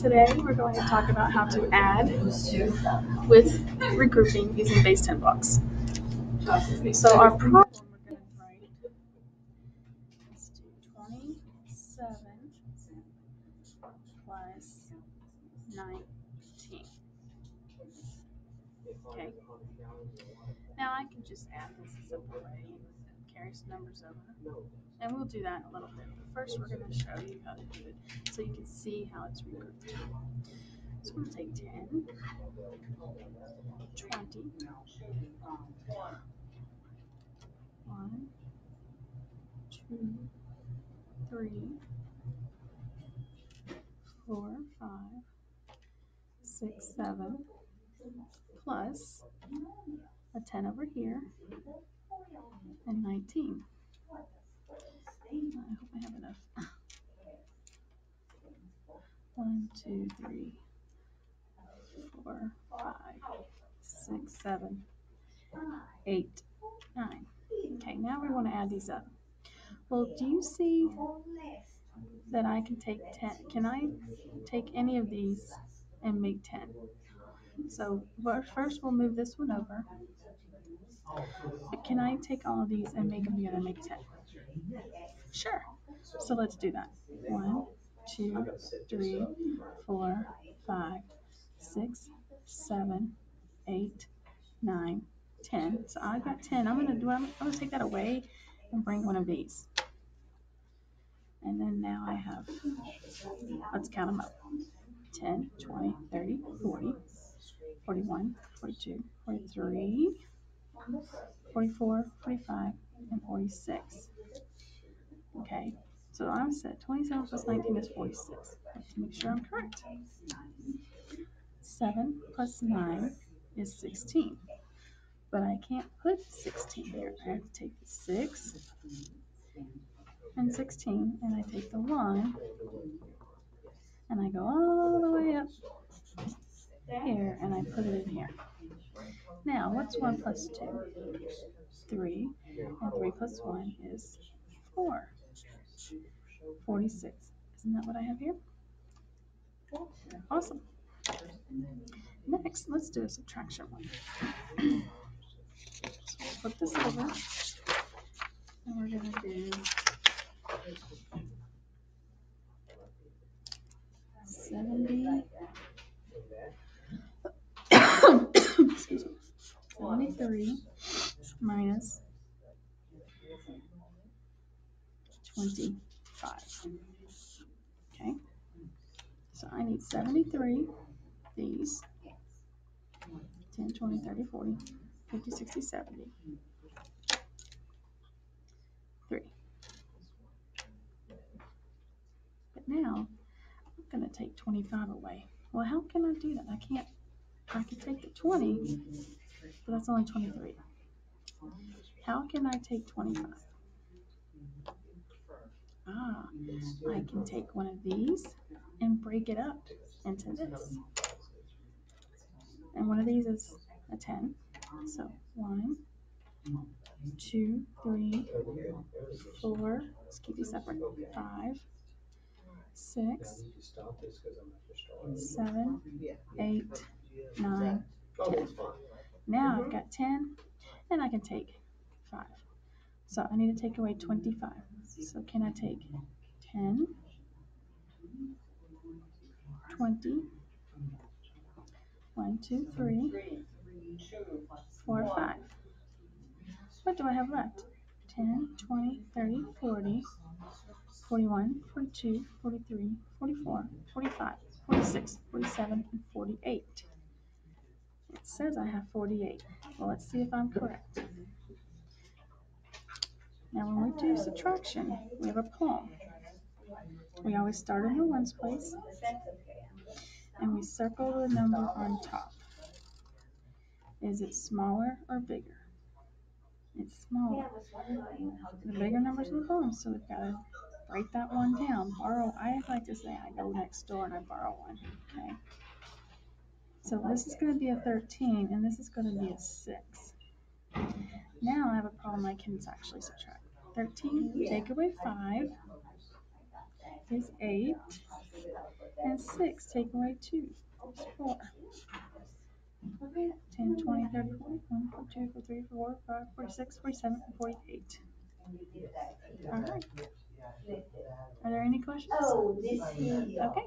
Today we're going to talk about how to add with regrouping using base 10 blocks. So our problem we're going to write is do 27 plus 19. Okay. Now I can just add this a simple way and carry some numbers over. And we'll do that in a little bit. But first we're going to show you how to do it so you can see how it's regrouped. So we'll take 10, 20, 1, 2, 3, 4, 5, 6, 7, plus a 10 over here, and 19. I hope I have enough. One, two, three, four, five, six, seven, eight, nine. Okay, now we want to add these up. Well, do you see that I can take 10? Can I take any of these and make 10? So first we'll move this one over. Can I take all of these and make them together and make 10? Sure. So let's do that. One, two, three, four, five, six, seven, eight, nine, ten. So I got ten. I'm gonna do. I'm, I'm gonna take that away and bring one of these. And then now I have. Let's count them up. 10, 20, 30, 40, 41, 42, 43, 44, 45, and 46. Okay, so I'm set 27 plus 19 is 46. Let's make sure I'm correct. 7 plus 9 is 16. But I can't put 16 here. I have to take the 6 and 16, and I take the 1, and I go all the way up here, and I put it in here. Now, what's 1 plus 2? 3, and 3 plus 1 is 4. 46. Isn't that what I have here? Awesome. Next, let's do a subtraction one. so we'll flip this over, and we're going to do seventy. excuse me. Minus twenty-five. Okay. So I need seventy-three, these, 10, 20, 30, 40, 50, 60, 70. Three. But now, I'm going to take 25 away. Well, how can I do that? I can't, I can take the 20, but that's only 23. How can I take 25? Ah, I can take one of these and break it up into this. And one of these is a 10. So one, two, three, four, let's keep these separate, five, six, seven, eight, nine, ten. Now I've got 10 and I can take 5. So I need to take away 25. So can I take 10, 20, 1, 2, 3, 4, 5. What do I have left? 10, 20, 30, 40, 41, 42, 43, 44, 45, 46, 47, and 48. It says I have 48. Well, let's see if I'm correct. Now when we do subtraction, we have a poem. We always start in the ones place and we circle the number on top. Is it smaller or bigger? It's smaller. The bigger numbers in the poem, so we've got to break that one down. Borrow, I like to say I go next door and I borrow one, okay? So this is going to be a 13 and this is going to be a 6. Now I have a problem I can actually subtract. 13, take away 5 is 8, and 6 take away two, is four. Ten, twenty, thirty, forty, one, forty-two, forty-three, forty-four, forty-five, forty-six, forty-seven, and forty-eight. All right. Are there any questions? Oh, this is. Okay.